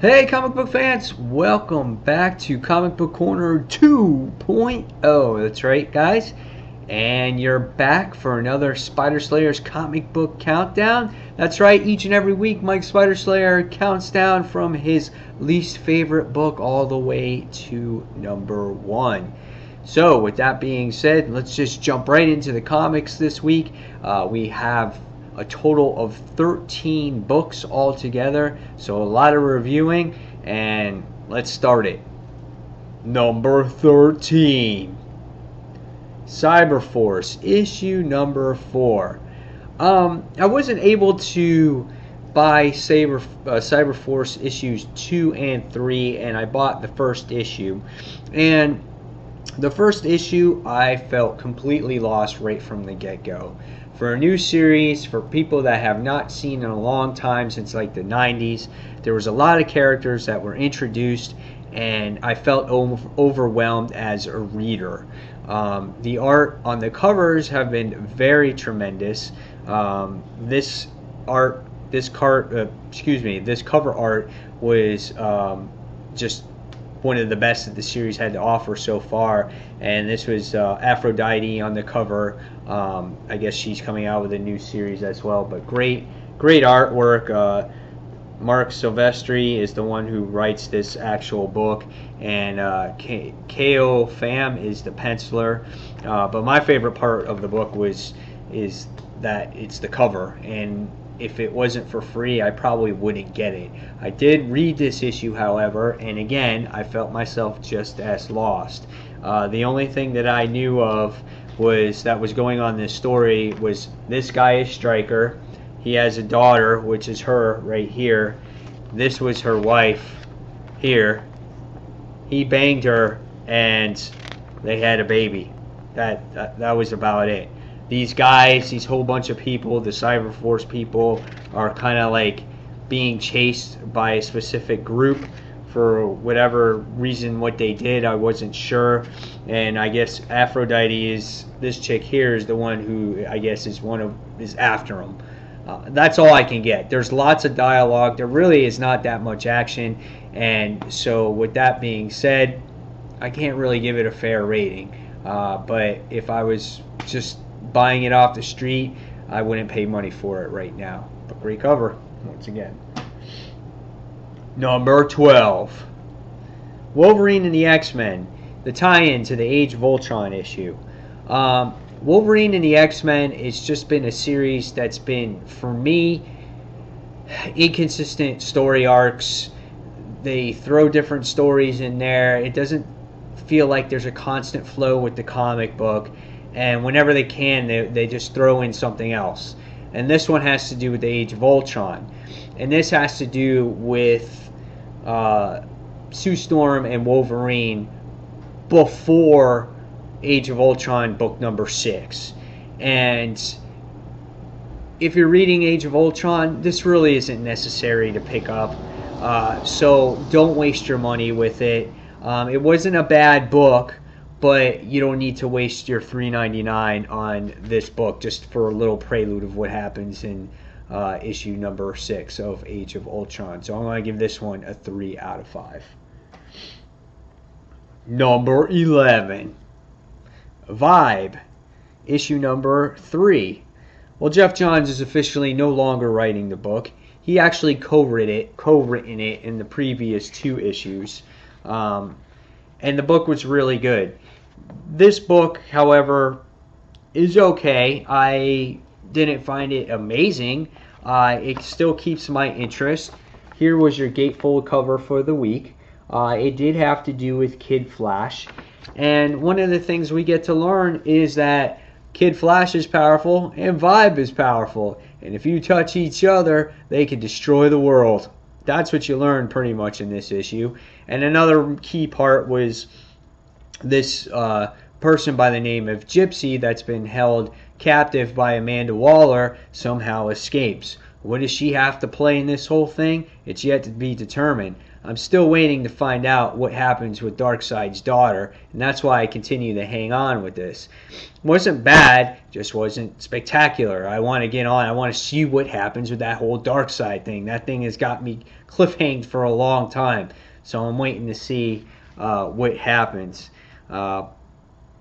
Hey, comic book fans! Welcome back to Comic Book Corner 2.0. That's right, guys. And you're back for another Spider Slayer's comic book countdown. That's right, each and every week, Mike Spider Slayer counts down from his least favorite book all the way to number one. So, with that being said, let's just jump right into the comics this week. Uh, we have a total of 13 books altogether. So a lot of reviewing, and let's start it. Number 13 Cyberforce, issue number 4. Um, I wasn't able to buy Saber, uh, Cyberforce issues 2 and 3, and I bought the first issue. And the first issue, I felt completely lost right from the get go for a new series for people that have not seen in a long time since like the 90s there was a lot of characters that were introduced and i felt overwhelmed as a reader um, the art on the covers have been very tremendous um, this art this cart uh, excuse me this cover art was um, just one of the best that the series had to offer so far. And this was uh, Aphrodite on the cover. Um, I guess she's coming out with a new series as well. But great, great artwork. Uh, Marc Silvestri is the one who writes this actual book, and uh, Khoi Pham is the penciler. Uh, but my favorite part of the book was is that it's the cover, and if it wasn't for free, I probably wouldn't get it. I did read this issue, however, and again, I felt myself just as lost. Uh, the only thing that I knew of was that was going on this story was this guy is Stryker. He has a daughter, which is her right here. This was her wife here. He banged her, and they had a baby. That that, that was about it these guys, these whole bunch of people, the Cyber Force people, are kind of like being chased by a specific group for whatever reason what they did i wasn't sure. And i guess aphrodite is this chick here is the one who i guess is one of is after them uh, that's all i can get. There's lots of dialogue. There really is not that much action. And so with that being said i can't really give it a fair rating. Uh, but if i was just buying it off the street, I wouldn't pay money for it right now. But great cover, once again. Number 12 Wolverine and the X Men, the tie in to the Age of Ultron issue. Um, Wolverine and the X Men, it's just been a series that's been, for me, inconsistent story arcs. They throw different stories in there. It doesn't feel like there's a constant flow with the comic book and whenever they can, they, they just throw in something else. And this one has to do with the Age of Ultron. And this has to do with uh, Sue Storm and Wolverine before Age of Ultron book number six. And if you're reading Age of Ultron, this really isn't necessary to pick up. Uh, so don't waste your money with it. Um, it wasn't a bad book but you don't need to waste your 3.99 on this book just for a little prelude of what happens in uh, issue number six of Age of Ultron. So I'm going to give this one a three out of five. Number 11, Vibe, issue number three. Well, Geoff Johns is officially no longer writing the book. He actually co-written it, co-written it in the previous two issues, um, and the book was really good. This book, however, is okay. I didn't find it amazing. Uh, it still keeps my interest. Here was your gatefold cover for the week. Uh, it did have to do with Kid Flash. And one of the things we get to learn is that Kid Flash is powerful and Vibe is powerful. And if you touch each other, they can destroy the world. That's what you learn pretty much in this issue. And another key part was this uh, person by the name of Gypsy that's been held captive by Amanda Waller somehow escapes. What does she have to play in this whole thing? It's yet to be determined. I'm still waiting to find out what happens with Darkseid's daughter, and that's why I continue to hang on with this. Wasn't bad, just wasn't spectacular. I want to get on. I want to see what happens with that whole Darkseid thing. That thing has got me cliffhanged for a long time, so I'm waiting to see uh, what happens. Uh,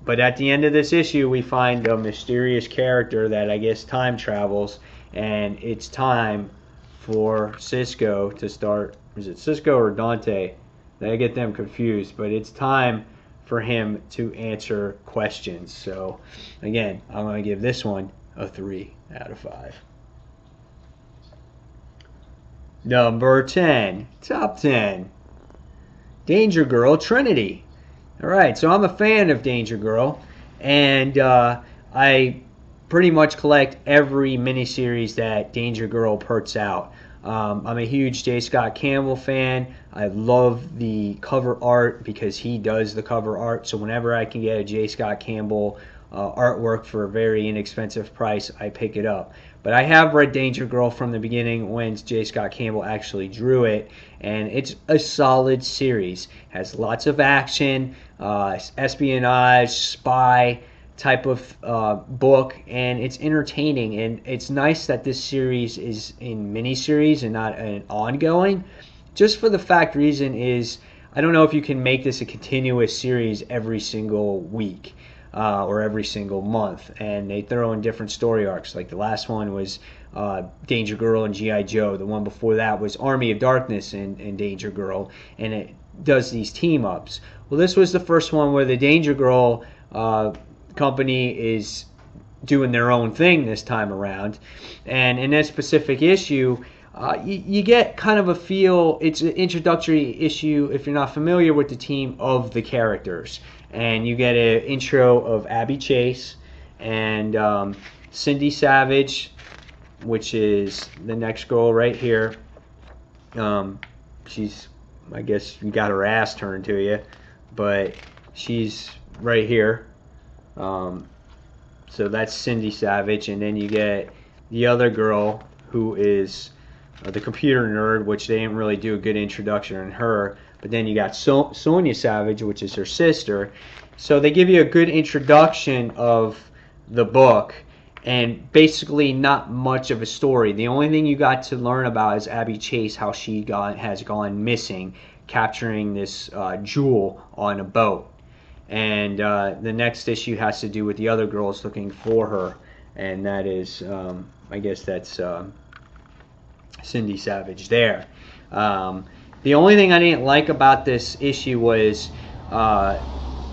but at the end of this issue, we find a mysterious character that I guess time travels, and it's time for Cisco to start. Is it Cisco or Dante? I get them confused, but it's time for him to answer questions. So, again, I'm going to give this one a 3 out of 5. Number 10, top 10. Danger Girl Trinity. All right, so I'm a fan of Danger Girl, and uh, I pretty much collect every miniseries that Danger Girl puts out. Um, I'm a huge J. Scott Campbell fan. I love the cover art because he does the cover art. So whenever I can get a J. Scott Campbell uh, artwork for a very inexpensive price, I pick it up. But I have read Danger Girl from the beginning when J. Scott Campbell actually drew it, and it's a solid series. Has lots of action, uh, espionage, spy type of uh, book, and it's entertaining. And it's nice that this series is in miniseries and not an ongoing. Just for the fact reason is I don't know if you can make this a continuous series every single week uh, or every single month, and they throw in different story arcs. Like the last one was uh, Danger Girl and GI Joe. The one before that was Army of Darkness and, and Danger Girl, and it does these team ups. Well, this was the first one where the Danger Girl uh, company is doing their own thing this time around, and in this specific issue. Uh, you, you, get kind of a feel, it's an introductory issue if you're not familiar with the team of the characters and you get an intro of Abby Chase and um, Cindy Savage, which is the next girl right here. Um, she's, I guess, you got her ass turned to you, but she's right here. Um, so that's Cindy Savage, and then you get the other girl who is uh, the computer nerd, which they didn't really do a good introduction on her. But then you got so- Sonya Savage, which is her sister. So they give you a good introduction of the book and basically not much of a story. The only thing you got to learn about is Abby Chase, how she got, has gone missing, capturing this uh, jewel on a boat. And uh, the next issue has to do with the other girls looking for her, and that is, um, I guess that's um, Cindy Savage there. Um, the only thing I didn't like about this issue was uh,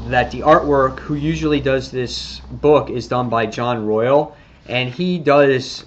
that the artwork, who usually does this book, is done by John Royle, and he does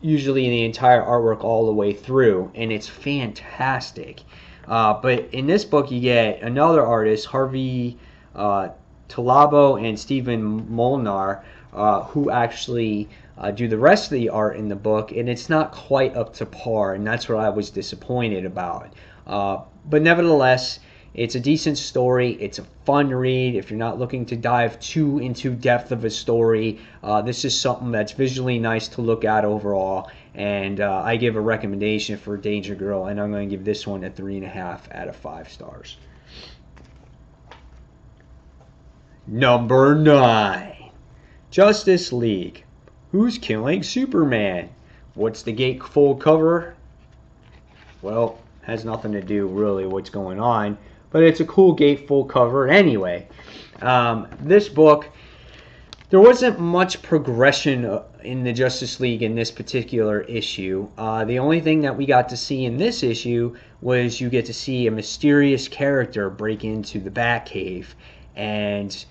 usually the entire artwork all the way through, and it's fantastic. Uh, but in this book, you get another artist, Harvey uh, Tolibao and Stephen Molnar, uh, who actually uh, do the rest of the art in the book, and it's not quite up to par, and that's what I was disappointed about. Uh, but nevertheless, it's a decent story. It's a fun read. If you're not looking to dive too into depth of a story, uh, this is something that's visually nice to look at overall. And uh, I give a recommendation for Danger Girl, and I'm going to give this one a three and a half out of five stars. Number nine, Justice League. Who's killing Superman? What's the gatefold cover? Well, has nothing to do really what's going on, but it's a cool gatefold cover anyway. Um, this book, there wasn't much progression uh, in the Justice League in this particular issue. Uh, the only thing that we got to see in this issue was you get to see a mysterious character break into the Batcave, and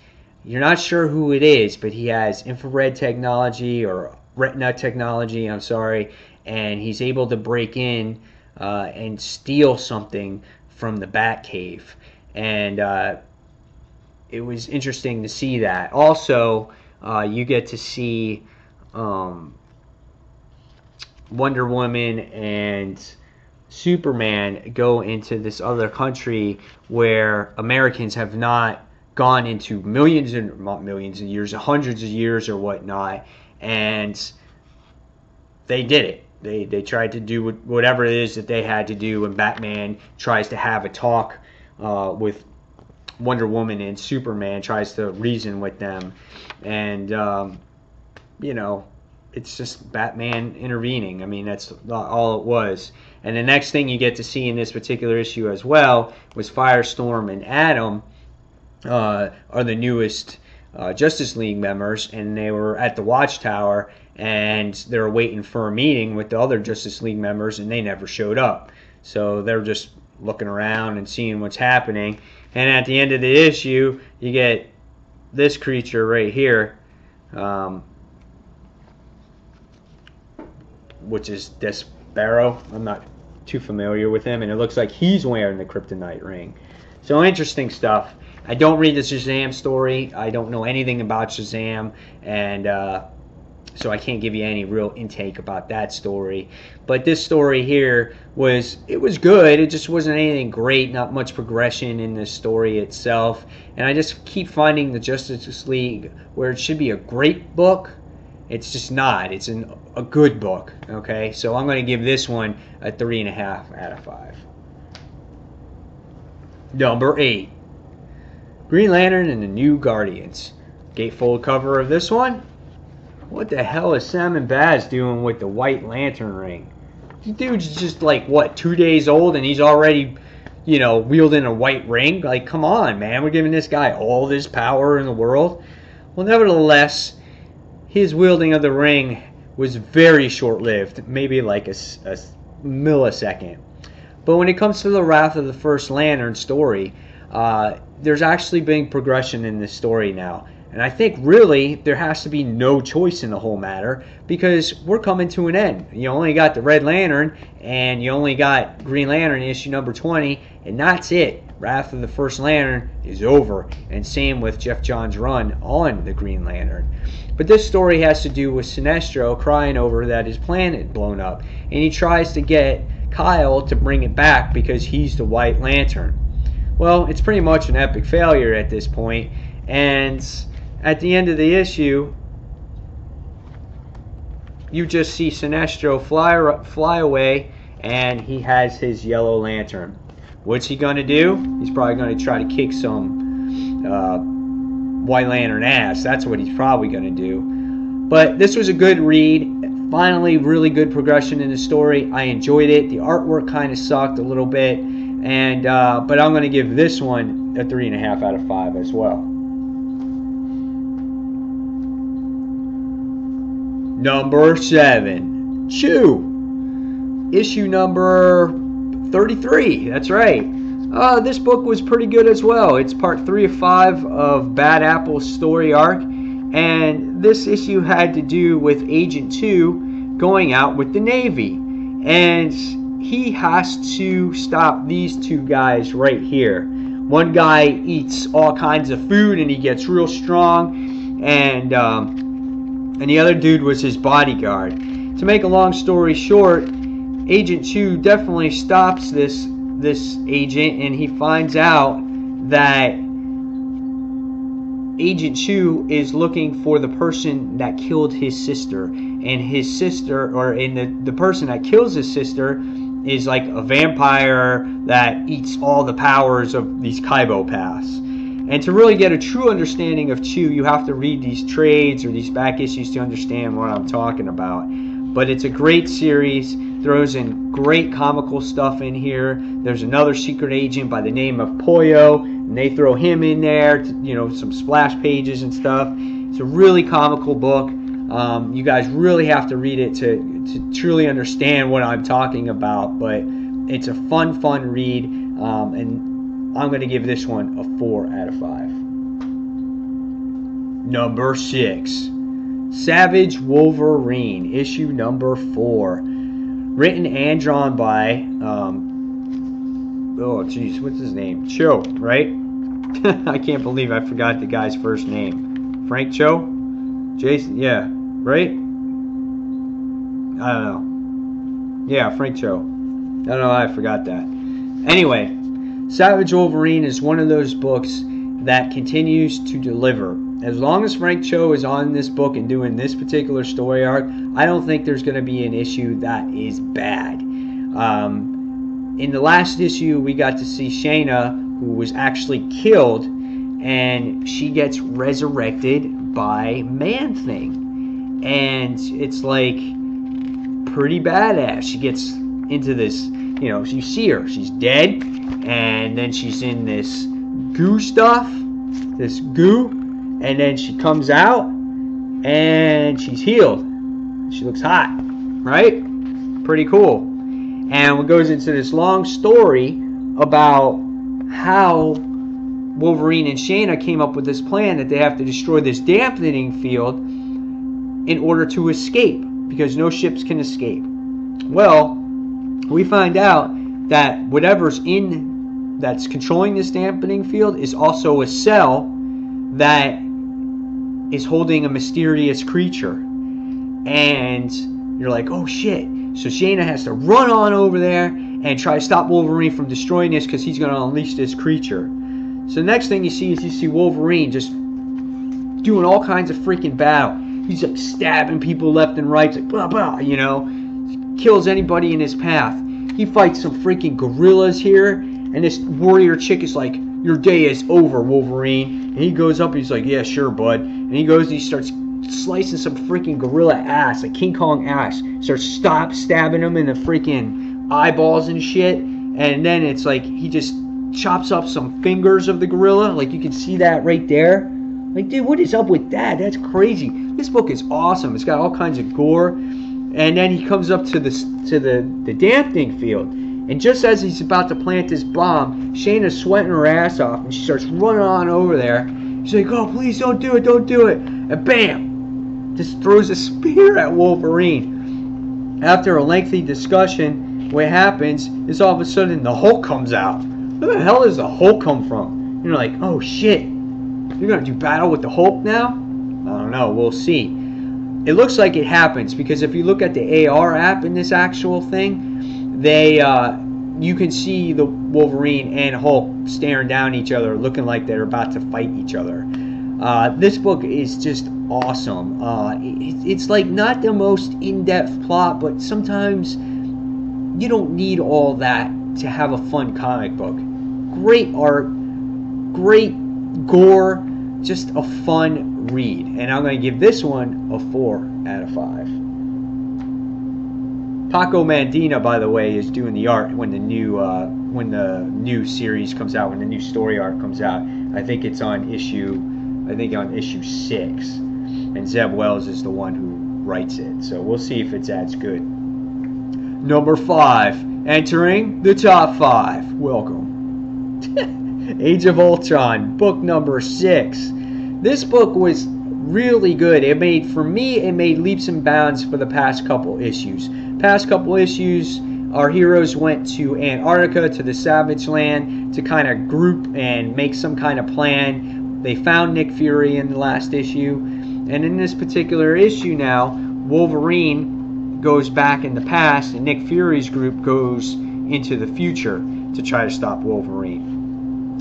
you're not sure who it is, but he has infrared technology or retina technology, I'm sorry, and he's able to break in uh, and steal something from the Batcave, and uh, it was interesting to see that. Also, uh, you get to see um, Wonder Woman and Superman go into this other country where Americans have not gone into millions and millions of years, hundreds of years or whatnot, and they did it they they tried to do whatever it is that they had to do, and Batman tries to have a talk uh, with Wonder Woman, and Superman tries to reason with them, and um, you know, it's just Batman intervening. I mean, that's all it was. And the next thing you get to see in this particular issue as well was Firestorm and Adam uh, are the newest uh, Justice League members, and they were at the Watchtower, and they were waiting for a meeting with the other Justice League members, and they never showed up. So they're just looking around and seeing what's happening. And at the end of the issue, you get this creature right here, um, which is Despero. I'm not too familiar with him, and it looks like he's wearing the Kryptonite ring. So interesting stuff. I don't read the Shazam story. I don't know anything about Shazam, and uh, so I can't give you any real intake about that story. But this story here was it was good. It just wasn't anything great. Not much progression in the story itself. And I just keep finding the Justice League where it should be a great book. It's just not. It's an, a good book. Okay, so I'm going to give this one a three and a half out of five. Number eight. Green Lantern and the New Guardians. Gatefold cover of this one. What the hell is Simon Baz doing with the White Lantern ring? This dude's just like, what, two days old and he's already, you know, wielding a white ring? Like, come on, man. We're giving this guy all this power in the world. Well, nevertheless, his wielding of the ring was very short lived, maybe like a, a millisecond. But when it comes to the Wrath of the First Lantern story, uh, there's actually been progression in this story now. And I think really there has to be no choice in the whole matter because we're coming to an end. You only got the Red Lantern and you only got Green Lantern issue number 20, and that's it. Wrath of the First Lantern is over. And same with Geoff Johns' run on the Green Lantern. But this story has to do with Sinestro crying over that his planet blown up. And he tries to get Kyle to bring it back because he's the White Lantern. Well, it's pretty much an epic failure at this point, and at the end of the issue, you just see Sinestro fly fly away, and he has his yellow lantern. What's he gonna do? He's probably gonna try to kick some uh, White Lantern ass. That's what he's probably gonna do. But this was a good read. Finally, really good progression in the story. I enjoyed it. The artwork kind of sucked a little bit and uh, but I'm going to give this one a three and a half out of five as well. Number seven, Chew, issue number 33. That's right. Uh, this book was pretty good as well. It's part three of five of Bad Apple's story arc, and this issue had to do with Agent Chu going out with the Navy, and he has to stop these two guys right here. One guy eats all kinds of food and he gets real strong, and um, and the other dude was his bodyguard. To make a long story short, Agent Chu definitely stops this this agent, and he finds out that Agent Chu is looking for the person that killed his sister, and his sister, or in the the person that kills his sister is like a vampire that eats all the powers of these cibopaths. And to really get a true understanding of Chew, you have to read these trades or these back issues to understand what I'm talking about. But it's a great series, throws in great comical stuff in here. There's another secret agent by the name of Poyo, and they throw him in there, to, you know, some splash pages and stuff. It's a really comical book. Um, you guys really have to read it to, to truly understand what I'm talking about, but it's a fun, fun read, um, and I'm going to give this one a 4 out of 5. Number 6 Savage Wolverine, issue number 4. Written and drawn by, um, oh, jeez, what's his name? Cho, right? I can't believe I forgot the guy's first name. Frank Cho? Jason, yeah, right? I don't know. Yeah, Frank Cho. I don't know I forgot that. Anyway, Savage Wolverine is one of those books that continues to deliver. as long as Frank Cho is on this book and doing this particular story arc, I don't think there's going to be an issue that is bad. Um, in the last issue, we got to see Shayna, who was actually killed, and she gets resurrected by Man Thing. And it's like pretty badass. She gets into this, you know, you see her, she's dead, and then she's in this goo stuff, this goo, and then she comes out and she's healed. She looks hot, right? Pretty cool. And it goes into this long story about how Wolverine and Shayna came up with this plan that they have to destroy this dampening field in order to escape because no ships can escape. Well, we find out that whatever's in that's controlling this dampening field is also a cell that is holding a mysterious creature. And you're like, oh shit. So Shayna has to run on over there and try to stop Wolverine from destroying this because he's going to unleash this creature. So the next thing you see is you see Wolverine just doing all kinds of freaking battle. He's like stabbing people left and right, like blah blah, you know, kills anybody in his path. He fights some freaking gorillas here, and this warrior chick is like, "Your day is over, Wolverine." And he goes up, he's like, "Yeah, sure, bud." And he goes and he starts slicing some freaking gorilla ass, like King Kong ass. Starts stop stabbing him in the freaking eyeballs and shit. And then it's like he just chops up some fingers of the gorilla. Like you can see that right there. Like, dude, what is up with that? That's crazy. This book is awesome. It's got all kinds of gore. And then he comes up to the to the the damping field, and just as he's about to plant his bomb, Shayna's sweating her ass off, and she starts running on over there. She's like, "Oh, please don't do it, don't do it!" And bam, just throws a spear at Wolverine. After a lengthy discussion, what happens is all of a sudden the Hulk comes out. Where the hell does the Hulk come from? And you're like, "Oh shit, you're gonna do battle with the Hulk now?" I don't know. We'll see. It looks like it happens because if you look at the AR app in this actual thing, they uh, you can see the Wolverine and Hulk staring down each other, looking like they're about to fight each other. Uh, this book is just awesome. Uh, it, it's like not the most in-depth plot, but sometimes you don't need all that to have a fun comic book. Great art, great gore, just a fun read. And I'm going to give this one a 4 out of 5. Paco Medina, by the way, is doing the art when the new uh, when the new series comes out, when the new story arc comes out. I think it's on issue, I think on issue six, and Zeb Wells is the one who writes it. So we'll see if it's as good. Number five, entering the top five. Welcome. Age of Ultron, book number six. This book was really good. It made, for me, it made leaps and bounds for the past couple issues. Past couple issues, our heroes went to Antarctica, to the Savage Land, to kind of group and make some kind of plan. They found Nick Fury in the last issue. And in this particular issue now, Wolverine goes back in the past, and Nick Fury's group goes into the future to try to stop Wolverine.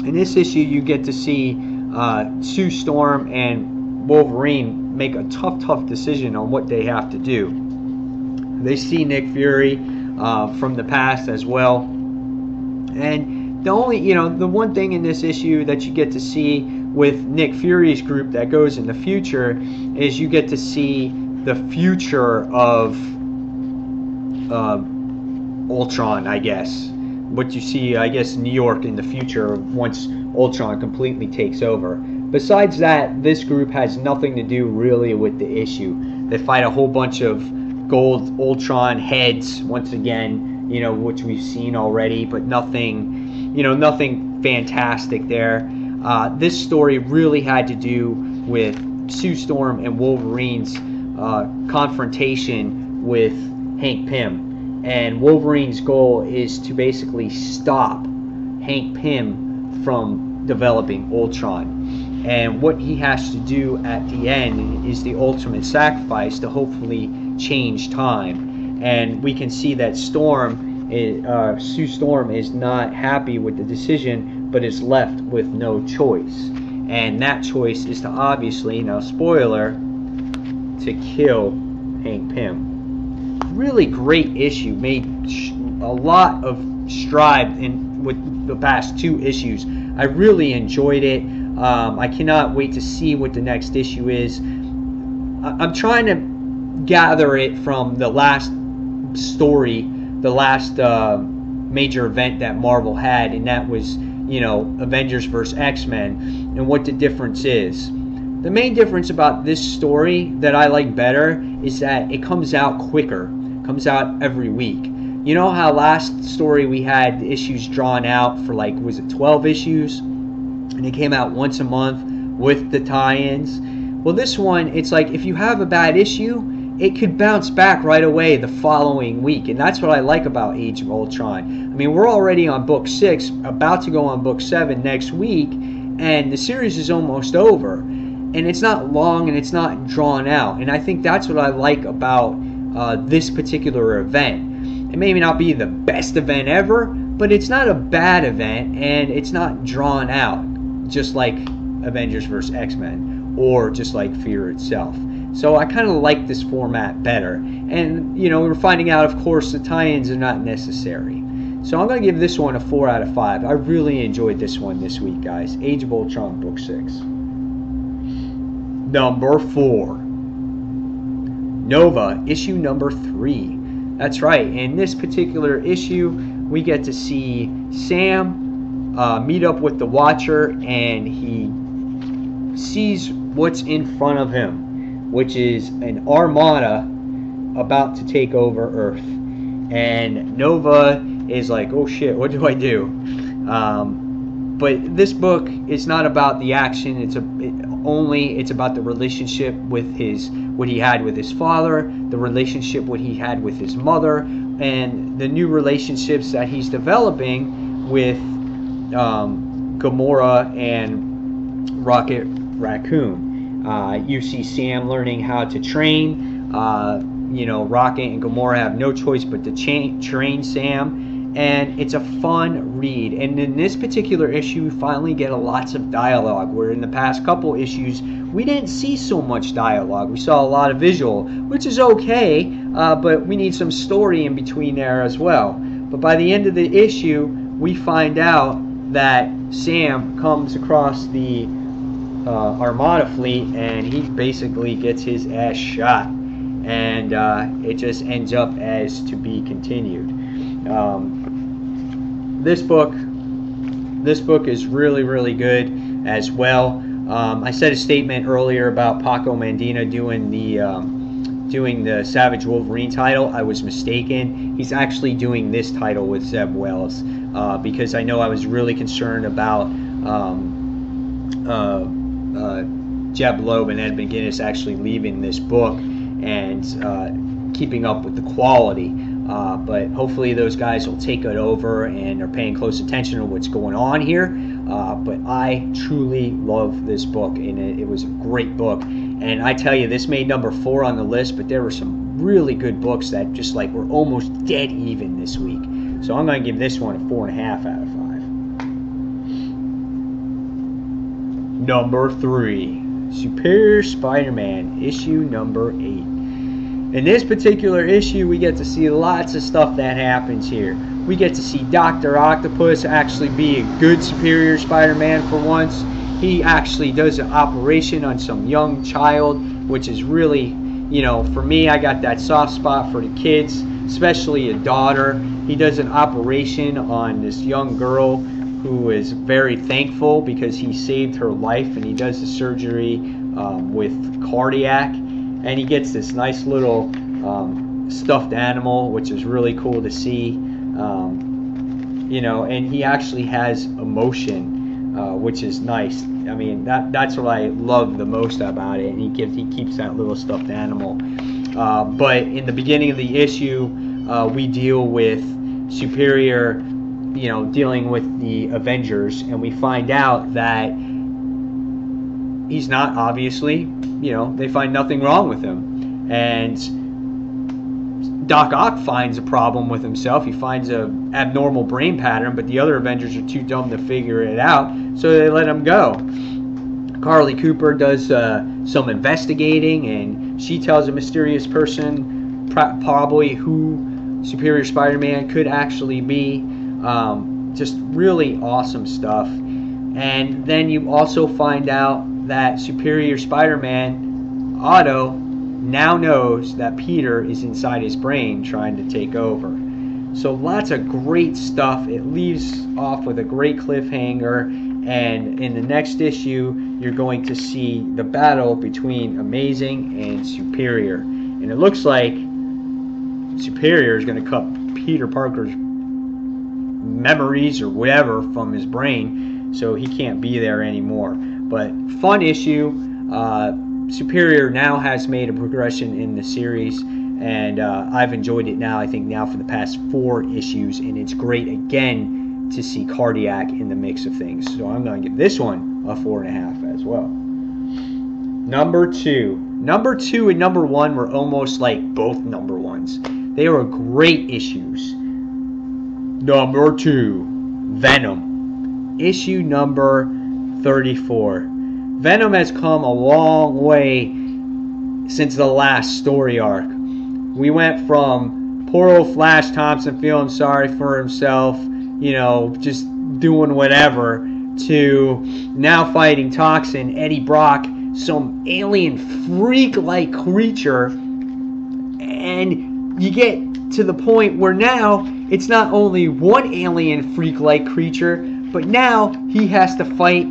In this issue, you get to see uh, Sue Storm and Wolverine make a tough, tough decision on what they have to do. They see Nick Fury uh, from the past as well. And the only, you know, the one thing in this issue that you get to see with Nick Fury's group that goes in the future is you get to see the future of uh, Ultron, I guess. What you see, I guess, New York in the future once Ultron completely takes over. Besides that, this group has nothing to do really with the issue. They fight a whole bunch of gold Ultron heads once again, you know, which we've seen already, but nothing, you know, nothing fantastic there. Uh, this story really had to do with Sue Storm and Wolverine's uh, confrontation with Hank Pym. And Wolverine's goal is to basically stop Hank Pym from developing Ultron. And what he has to do at the end is the ultimate sacrifice to hopefully change time. And we can see that Storm, is, uh, Sue Storm, is not happy with the decision, but is left with no choice. and that choice is to obviously, now spoiler, to kill Hank Pym. Really great issue, made a lot of stride in with the past two issues. I really enjoyed it. Um, I cannot wait to see what the next issue is. I'm trying to gather it from the last story, the last uh, major event that Marvel had, and that was, you know, Avengers vs. X Men, and what the difference is. The main difference about this story that I like better is that it comes out quicker, comes out every week. You know how last story we had issues drawn out for like, was it 12 issues? And it came out once a month with the tie ins. Well, this one, it's like if you have a bad issue, it could bounce back right away the following week. And that's what I like about Age of Ultron. I mean, we're already on book six, about to go on book seven next week, and the series is almost over. And it's not long and it's not drawn out. And I think that's what I like about uh, this particular event. It may not be the best event ever, but it's not a bad event and it's not drawn out, just like Avengers vs. X Men or just like Fear itself. So I kind of like this format better. And, you know, we're finding out, of course, the tie ins are not necessary. So I'm going to give this one a 4 out of 5. I really enjoyed this one this week, guys. Age of Ultron, Book 6. Number 4. Nova, issue number 3. That's right. In this particular issue, we get to see Sam uh, meet up with the Watcher, and he sees what's in front of him which is an armada about to take over Earth. And Nova is like, oh shit, what do I do? Um, but this book is not about the action. It's a it, only it's about the relationship with his what he had with his father, the relationship what he had with his mother, and the new relationships that he's developing with um, Gamora and Rocket Raccoon. Uh, you see Sam learning how to train. Uh, you know, Rocket and Gamora have no choice but to cha- train Sam. And it's a fun read. And in this particular issue, we finally get a lots of dialogue. Where in the past couple issues, we didn't see so much dialogue. We saw a lot of visual, which is okay, uh, but we need some story in between there as well. But by the end of the issue, we find out that Sam comes across the uh, Armada fleet, and he basically gets his ass shot, and uh, it just ends up as to be continued. Um, this book, this book is really really good as well. Um, I said a statement earlier about Paco Medina doing the um, doing the Savage Wolverine title. I was mistaken. He's actually doing this title with Zeb Wells uh, because I know I was really concerned about. Um, uh, uh, Jeph Loeb and Ed McGuinness actually leaving this book and uh, keeping up with the quality. Uh, but hopefully those guys will take it over and are paying close attention to what's going on here. Uh, but I truly love this book, and it, it, was a great book. And I tell you, this made number four on the list, but there were some really good books that just like were almost dead even this week. So I'm going to give this one a four and a half out of five. number three Superior Spider Man, issue number eight. In this particular issue, we get to see lots of stuff that happens here. We get to see Dr. Octopus actually be a good Superior Spider Man for once. He actually does an operation on some young child, which is really, you know, for me, I got that soft spot for the kids, especially a daughter. He does an operation on this young girl who is very thankful because he saved her life and he does the surgery um, with cardiac and he gets this nice little um, stuffed animal which is really cool to see um, you know and he actually has emotion uh, which is nice. I mean that that's what I love the most about it and he gives he keeps that little stuffed animal. Uh, but in the beginning of the issue uh, we deal with superior you know, dealing with the Avengers, and we find out that he's not obviously, you know, they find nothing wrong with him. And Doc Ock finds a problem with himself. He finds a abnormal brain pattern, but the other Avengers are too dumb to figure it out, so they let him go. Carlie Cooper does uh, some investigating, and she tells a mysterious person probably who Superior Spider-Man could actually be. Um, just really awesome stuff. And then you also find out that Superior Spider-Man Otto now knows that Peter is inside his brain trying to take over. So lots of great stuff. It leaves off with a great cliffhanger. And in the next issue, you're going to see the battle between Amazing and Superior. And it looks like Superior is going to cut Peter Parker's memories or whatever from his brain, so he can't be there anymore. But fun issue. Uh, Superior now has made a progression in the series, and uh, I've enjoyed it now. I think now for the past four issues, and it's great again to see Cardiac in the mix of things. So I'm going to give this one a four and a half as well. Number two. Number two and number one were almost like both number ones. They were great issues. Number two, Venom. Issue number 34. Venom has come a long way since the last story arc. We went from poor old Flash Thompson feeling sorry for himself, you know, just doing whatever, to now fighting Toxin, Eddie Brock, some alien freak like creature. And you get to the point where now it's not only one alien freak like creature, but now he has to fight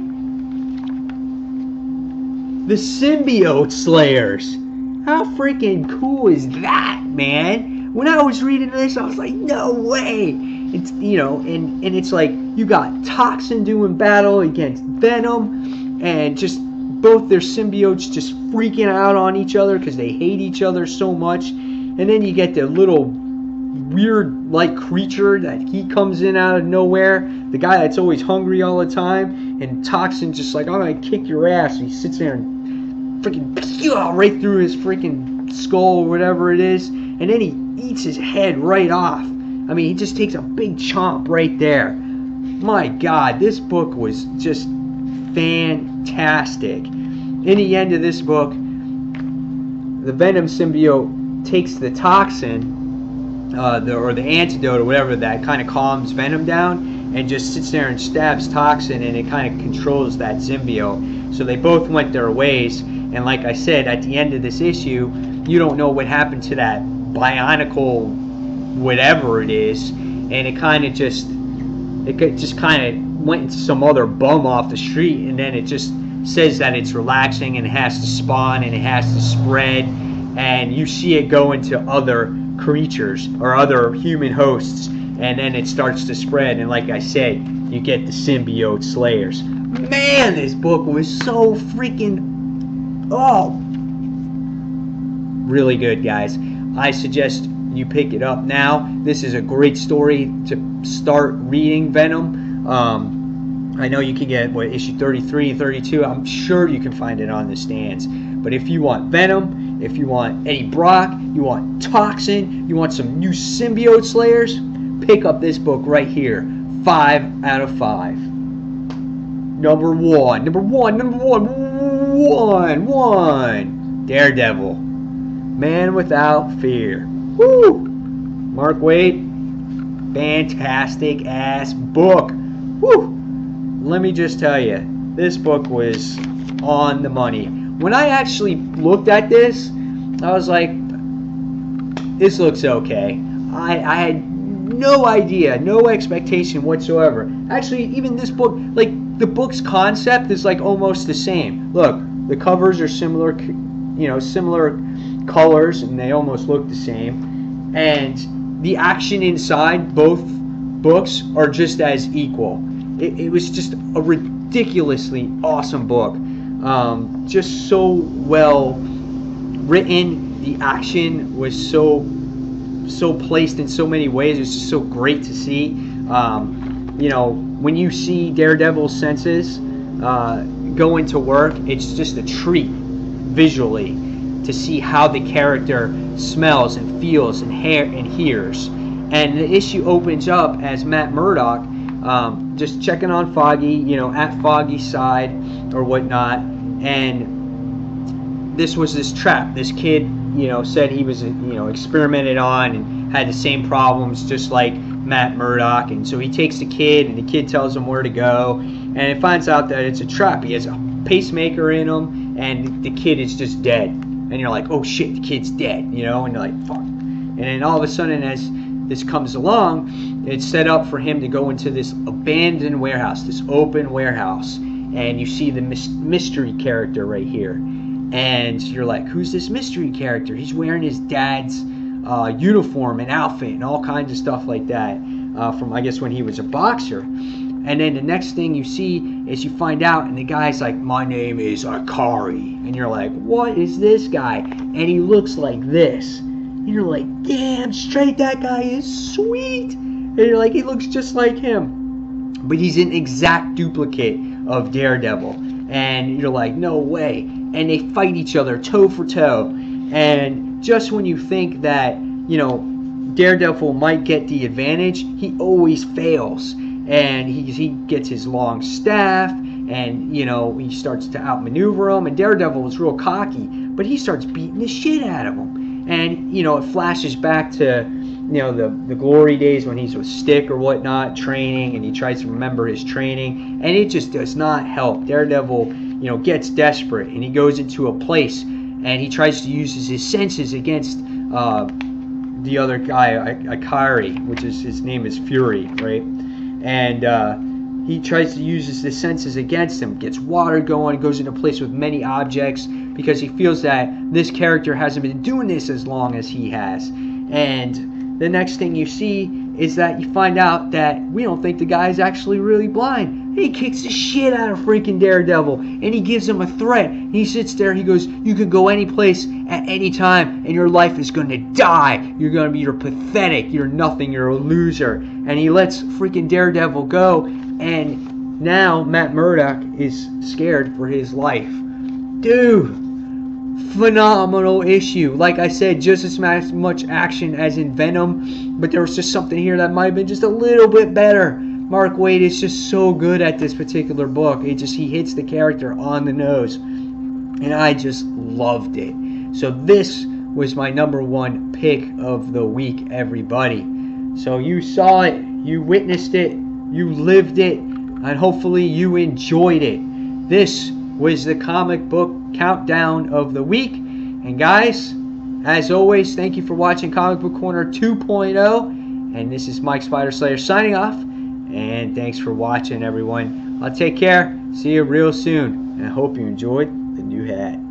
the symbiote slayers. How freaking cool is that, man? When I was reading this, I was like, no way. It's you know, and and it's like you got Toxin doing battle against Venom, and just both their symbiotes just freaking out on each other because they hate each other so much. And then you get the little weird like creature that he comes in out of nowhere, the guy that's always hungry all the time, and Toxin just like, I'm gonna kick your ass. And he sits there and freaking right through his freaking skull or whatever it is, and then he eats his head right off. I mean, he just takes a big chomp right there. My God, this book was just fantastic. In the end of this book, the Venom symbiote takes the toxin, uh, the, or the antidote, or whatever that kind of calms Venom down, and just sits there and stabs Toxin, and it kind of controls that symbiote. So they both went their ways, and like I said, at the end of this issue, you don't know what happened to that bionicle, whatever it is, and it kind of just, it just kind of went into some other bum off the street, and then it just says that it's relaxing and it has to spawn and it has to spread, and you see it go into other creatures or other human hosts, and then it starts to spread. And like I said, you get the symbiote slayers. Man, this book was so freaking oh, really good, guys. I suggest you pick it up now. This is a great story to start reading Venom. Um, I know you can get what issue 33 and 32. I'm sure you can find it on the stands. But if you want Venom, if you want Eddie Brock, you want Toxin, you want some new symbiote slayers, pick up this book right here. Five out of five. Number one, number one, number one, one, one. Daredevil. Man without fear. Woo! Mark Waid, fantastic ass book. Woo! let me just tell you, this book was on the money. When I actually looked at this, I was like, this looks okay. I, I had no idea, no expectation whatsoever. Actually, even this book, like the book's concept is like almost the same. Look, the covers are similar, you know, similar colors, and they almost look the same. And the action inside both books are just as equal it, it was just a ridiculously awesome book. Um, just so well written. The action was so so placed in so many ways. It's just so great to see. Um, you know, when you see Daredevil's senses uh, go into work, it's just a treat visually to see how the character smells and feels and hair and hears. And the issue opens up as Matt Murdock um, just checking on Foggy, you know, at Foggy's side or whatnot. and this was this trap. This kid, you know, said he was, you know, experimented on and had the same problems, just like Matt Murdock. And so he takes the kid, and the kid tells him where to go, and it finds out that it's a trap. He has a pacemaker in him, and the kid is just dead. And you're like, oh shit, the kid's dead, you know, and you're like, fuck. And then all of a sudden, as this comes along, it's set up for him to go into this abandoned warehouse, this open warehouse, and you see the mystery character right here. And you're like, who's this mystery character? He's wearing his dad's uh, uniform and outfit and all kinds of stuff like that uh, from, I guess, when he was a boxer. And then the next thing you see is you find out, and the guy's like, My name is Ikari. And you're like, What is this guy? And he looks like this. And you're like, Damn straight, that guy is sweet. And you're like, He looks just like him. But he's an exact duplicate of Daredevil. And you're like, No way. And they fight each other toe for toe. And just when you think that, you know, Daredevil might get the advantage, he always fails and he, he gets his long staff and you know he starts to outmaneuver him and daredevil is real cocky but he starts beating the shit out of him and you know it flashes back to you know the, the glory days when he's with stick or whatnot training and he tries to remember his training. And it just does not help. Daredevil you know gets desperate and he goes into a place and he tries to use his senses against uh, the other guy Ikari which is his name is fury right and uh, he tries to use his senses against him. Gets water going, goes into a place with many objects because he feels that this character hasn't been doing this as long as he has. And the next thing you see is that you find out that we don't think the guy is actually really blind. He kicks the shit out of freaking Daredevil and he gives him a threat. He sits there, he goes, You can go any place at any time and your life is going to die. You're going to be, you're pathetic, you're nothing, you're a loser. And he lets freaking Daredevil go and now Matt Murdock is scared for his life. Dude, phenomenal issue. Like I said, just as much action as in Venom, but there was just something here that might have been just a little bit better. Mark Waid is just so good at this particular book. It just he hits the character on the nose. And I just loved it. So this was my number one pick of the week, everybody. So you saw it, you witnessed it, you lived it, and hopefully you enjoyed it. This was the comic book countdown of the week. And guys, as always, thank you for watching Comic Book Corner 2.0. And this is Mike Spider Slayer signing off. And thanks for watching, everyone. I'll take care. See you real soon. And I hope you enjoyed the new hat.